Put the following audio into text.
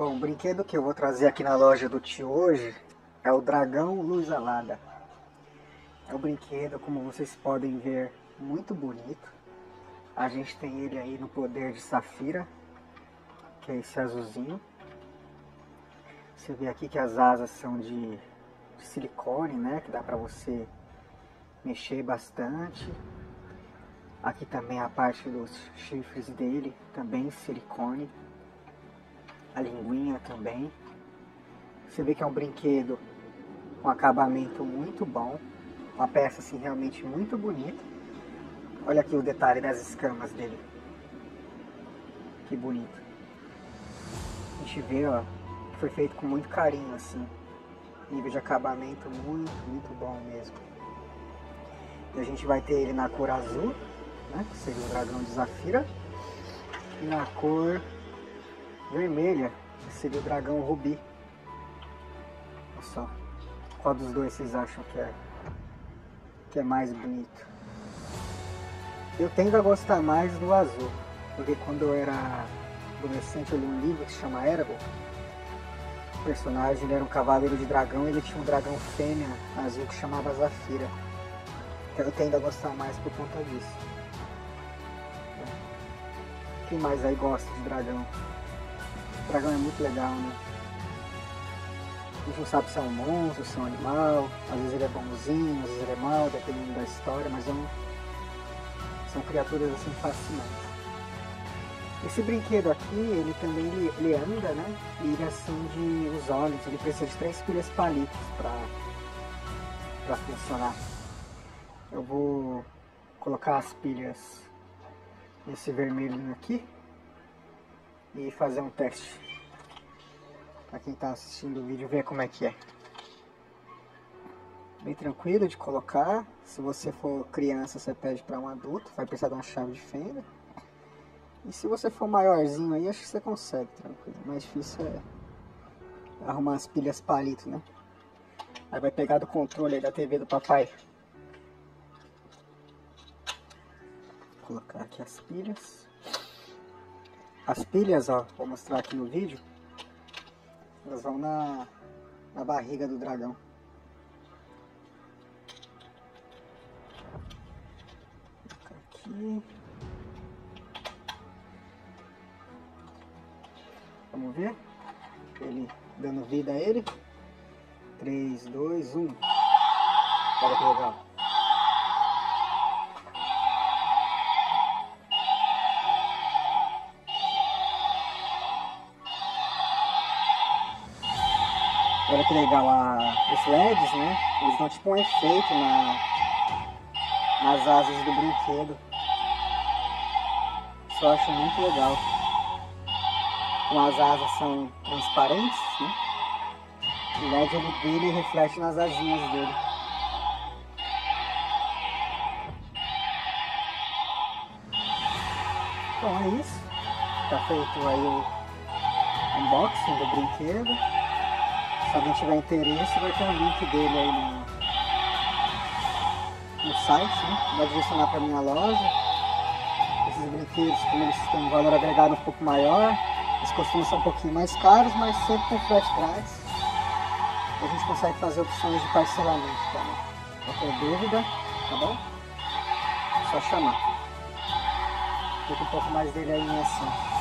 Bom, o brinquedo que eu vou trazer aqui na loja do tio hoje é o Dragão Luz Alada. É um brinquedo, como vocês podem ver, muito bonito. A gente tem ele aí no poder de Safira, que é esse azulzinho. Você vê aqui que as asas são de, silicone, né? Que dá pra você mexer bastante. Aqui também a parte dos chifres dele, também silicone. A linguinha também. Você vê que é um brinquedo com acabamento muito bom. Uma peça assim realmente muito bonita. Olha aqui o detalhe das escamas dele. Que bonito. A gente vê, ó, foi feito com muito carinho assim. Nível de acabamento muito, muito bom mesmo. E a gente vai ter ele na cor azul, né? Que seria o dragão de Zafira. E na cor vermelha, seria o dragão rubi. Olha só. Qual dos dois vocês acham que é, que é mais bonito? Eu tendo a gostar mais do azul, porque quando eu era adolescente eu li um livro que se chama Eragon. O personagem era um cavaleiro de dragão e ele tinha um dragão fêmea azul que chamava Zafira. Então eu tendo a gostar mais por conta disso. Quem mais aí gosta de dragão? O dragão é muito legal, né? A gente não sabe se é um monstro, se é um animal, às vezes ele é bonzinho, às vezes ele é mau, dependendo da história, mas é um... são criaturas assim fascinantes. Esse brinquedo aqui, ele também ele, ele anda, né? E ele acende os olhos, ele precisa de três pilhas palitos para funcionar. Eu vou colocar as pilhas nesse vermelhinho aqui e fazer um teste para quem está assistindo o vídeo ver como é que é. Bem tranquilo de colocar. Se você for criança, você pede para um adulto, vai precisar de uma chave de fenda. E se você for maiorzinho aí, acho que você consegue, tranquilo. O mais difícil é arrumar as pilhas palito, né? Aí vai pegar do controle da TV do papai. Vou colocar aqui as pilhas. As pilhas, ó, vou mostrar aqui no vídeo. Elas vão na, na barriga do dragão. Aqui. Vamos ver? Ele dando vida a ele. 3, 2, 1. Olha que legal. Olha que legal, a, os LEDs, né? Eles dão tipo um efeito na, nas asas do brinquedo. Isso eu acho muito legal. Como as asas são transparentes, né? O LED ele brilha e reflete nas asinhas dele. Bom, é isso. Tá feito aí o unboxing do brinquedo. Se alguém tiver interesse, vai ter um link dele aí no, no site, né? Vai direcionar para minha loja. Esses brinquedos, como eles têm um valor agregado um pouco maior, eles costumam ser um pouquinho mais caros, mas sempre com frete grátis. A gente consegue fazer opções de parcelamento também. Qualquer dúvida, tá bom? É só chamar. Fica um pouco mais dele aí em ação.